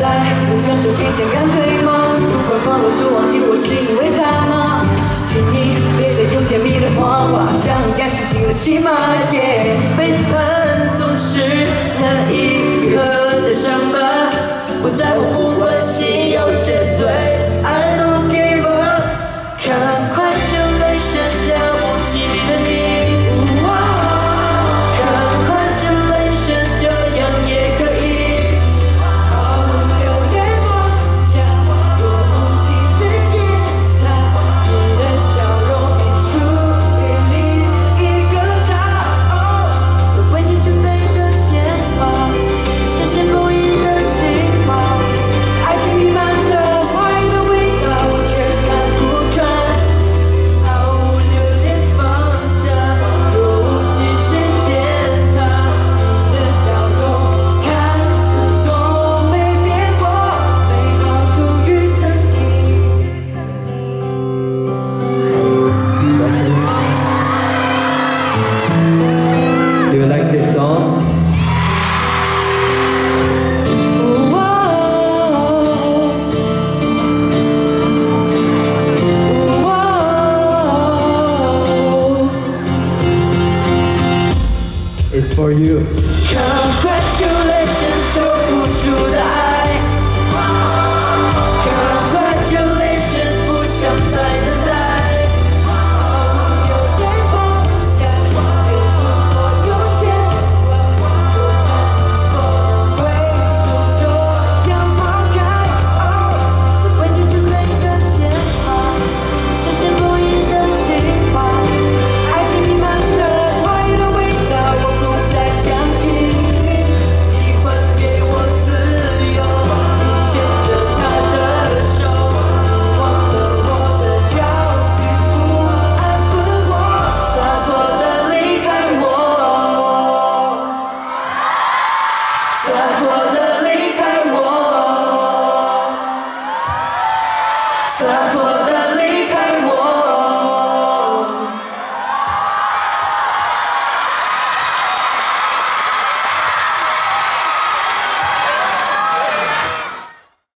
在你享受新鲜感对吗？如果放了手忘记我是因为他吗？请你别再用甜蜜的谎话，像假惺惺的戏码，背叛。is for you. Congratulations, to